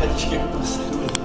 I just Hadi çıkayım.